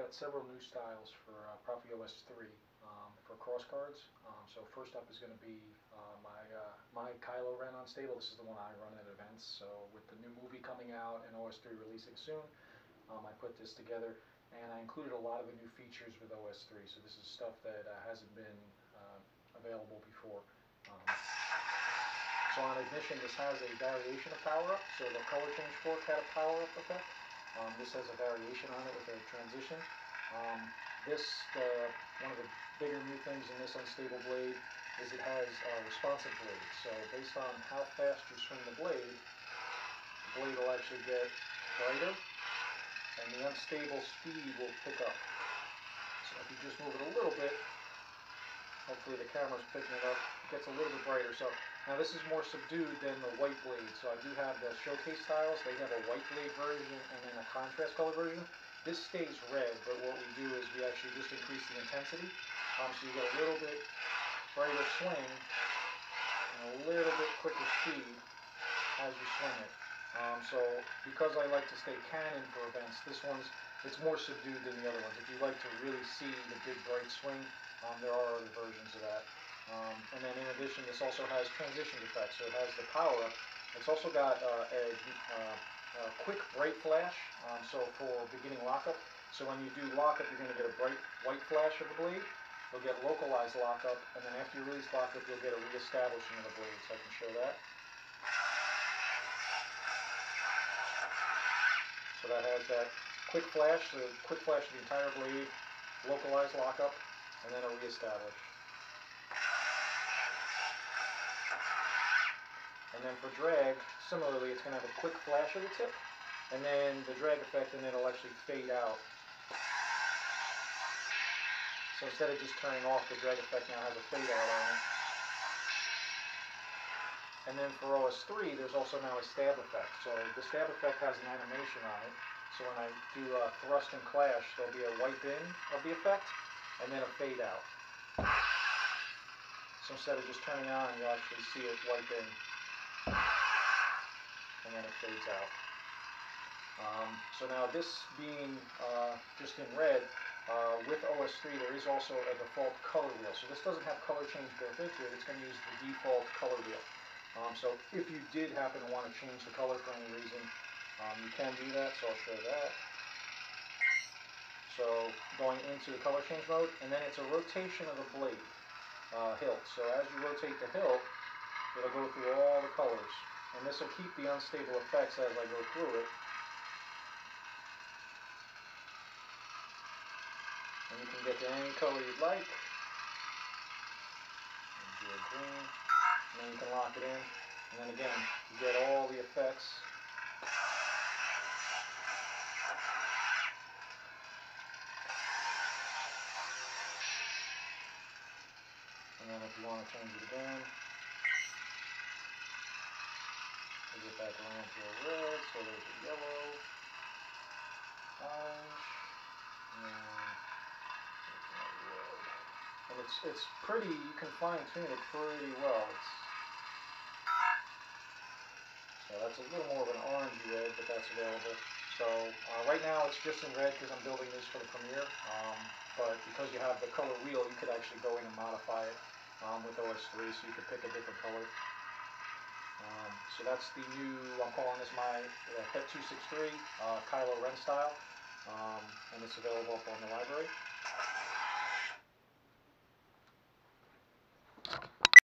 got several new styles for uh, ProffieOS 3 um, for cross guards. Um, so first up is going to be uh, my uh, my Kylo Ren Unstable. This is the one I run at events. So with the new movie coming out and OS 3 releasing soon, um, I put this together and I included a lot of the new features with OS 3. So this is stuff that uh, hasn't been uh, available before. Um, so on ignition, this has a variation of power up. So the color change fork had a power up effect. Um, this has a variation on it with a transition. Um, this, uh, one of the bigger new things in this unstable blade is it has a responsive blade. So based on how fast you swing the blade, the blade will actually get brighter and the unstable speed will pick up. So if you just move it a little bit, hopefully the camera's picking it up, it gets a little bit brighter. So now this is more subdued than the white blade, so I do have the showcase styles. They have a white blade version and then a contrast color version. This stays red, but what we do is we actually just increase the intensity. Um, so you get a little bit brighter swing and a little bit quicker speed as you swing it. Um, so because I like to stay Canon for events, this one's it's more subdued than the other ones. If you like to really see the big bright swing, um, there are other versions of that. Um, and then in addition, this also has transition effects. So it has the power up. It's also got uh, a, uh, a, quick bright flash. Um, so for beginning lockup. So when you do lockup, you're going to get a bright white flash of the blade. You'll get localized lockup, and then after you release lockup, you'll get a reestablishing of the blade. So I can show that. So that has that quick flash, the quick flash of the entire blade, localized lockup, and then a reestablish. And then for drag, similarly, it's going to have a quick flash of the tip, and then the drag effect, and it'll actually fade out. So instead of just turning off, the drag effect now has a fade out on it. And then for OS 3, there's also now a stab effect. So the stab effect has an animation on it. So when I do a thrust and clash, there'll be a wipe in of the effect, and then a fade out. So instead of just turning on, you'll actually see it wipe in and then it fades out. Um, so now this being uh, just in red, uh, with OS 3 there is also a default color wheel. So this doesn't have color change built into it, it's going to use the default color wheel. Um, so if you did happen to want to change the color for any reason, um, you can do that, so I'll show that. So going into the color change mode, and then it's a rotation of the blade uh, hilt. So as you rotate the hilt, it'll go through all the colors. And this will keep the unstable effects as I go through it. And you can get to any color you'd like. Green. And then you can lock it in. And then again, you get all the effects. And then if you want to change it again, get back around to red, so there's a yellow, orange, and red. And it's it's pretty, you can fine tune it pretty well. It's, so that's a little more of an orangey red, but that's available. So uh, right now it's just in red because I'm building this for the Premiere. Um, but because you have the color wheel, you could actually go in and modify it um, with OS 3, so you could pick a different color. Um, so that's the new, I'm calling this my uh, Fett263 uh, Kylo Ren style, um, and it's available up on the library.